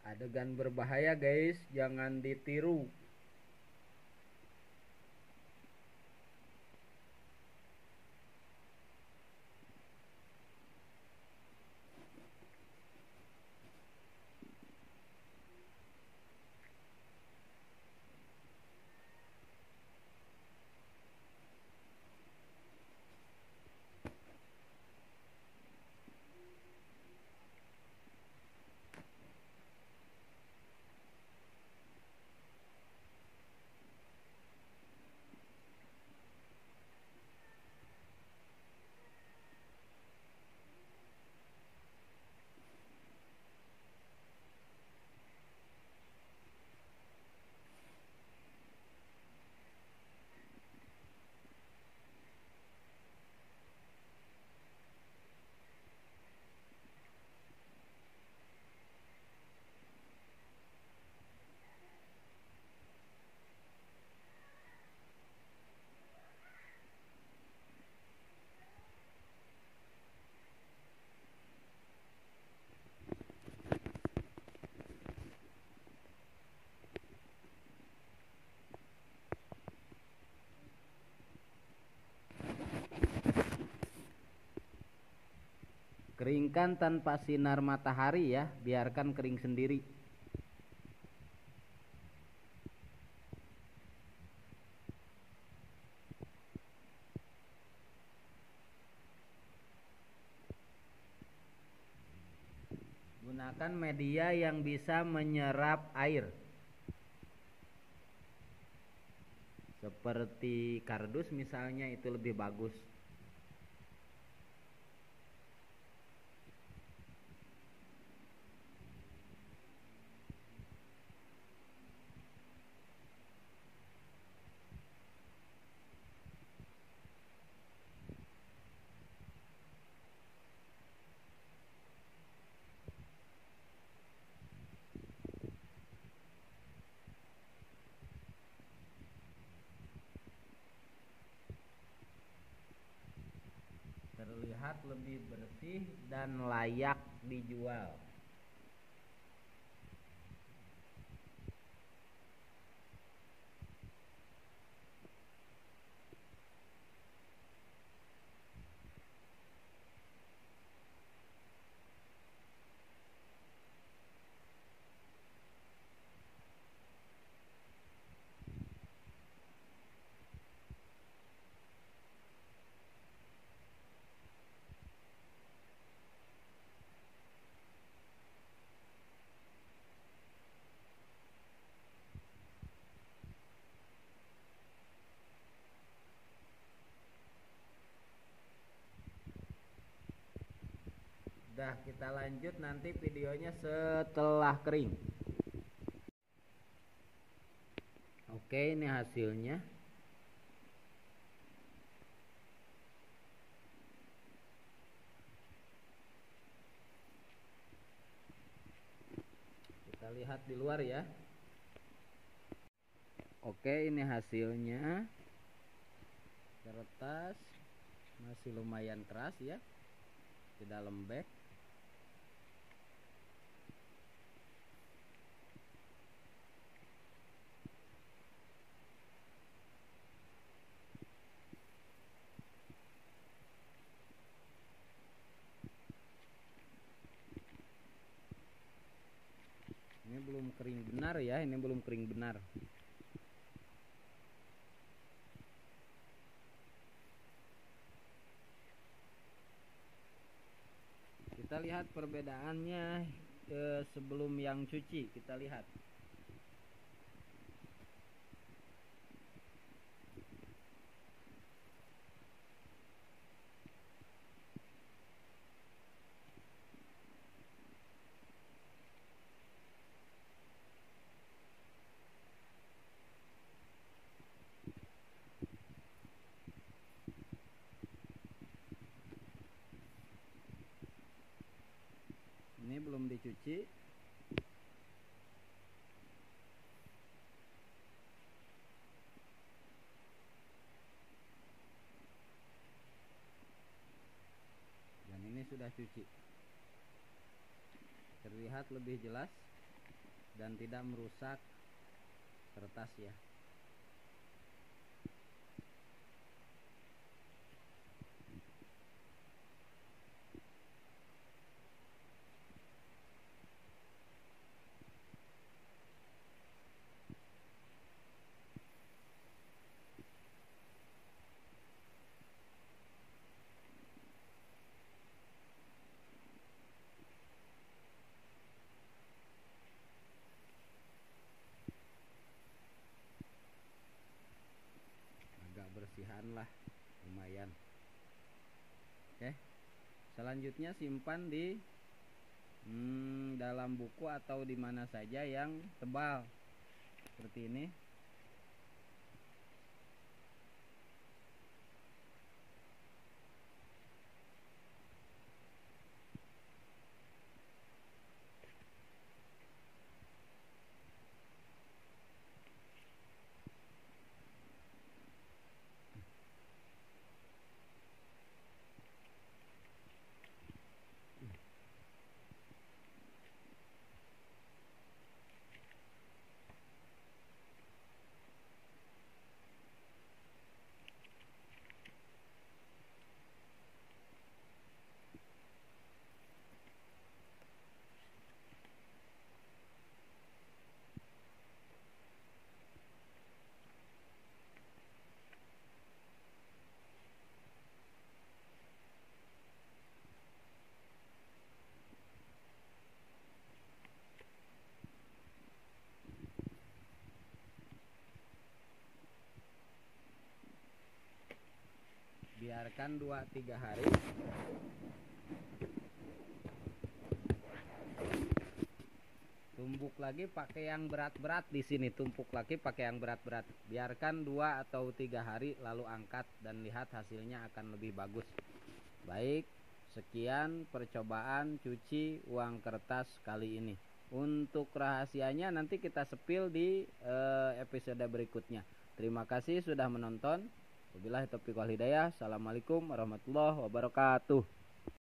Adegan berbahaya guys, jangan ditiru. Keringkan tanpa sinar matahari ya, biarkan kering sendiri. Gunakan media yang bisa menyerap air. Seperti kardus misalnya itu lebih bagus. Terlihat lebih bersih dan layak dijual. Dah kita lanjut nanti videonya setelah kering. Oke, ini hasilnya. Kita lihat di luar ya. Oke, ini hasilnya. Kertas masih lumayan keras ya. Tidak lembek. ini belum kering benar ya ini belum kering benar. Kita lihat perbedaannya eh, sebelum yang cuci kita lihat ini dicuci dan ini sudah cuci. Terlihat lebih jelas dan tidak merusak kertas ya bersihan lah lumayan. Oke selanjutnya simpan di hmm, dalam buku atau di mana saja yang tebal. Seperti ini biarkan 2-3 hari. Tumbuk lagi pakai yang berat-berat di sini. Tumpuk lagi pakai yang berat-berat. Biarkan dua atau tiga hari lalu angkat dan lihat hasilnya akan lebih bagus. Baik sekian percobaan cuci uang kertas kali ini. Untuk rahasianya nanti kita sepil di uh, episode berikutnya. Terima kasih sudah menonton Wabillahi taufiq wal hidayah. Assalamualaikum warahmatullahi wabarakatuh.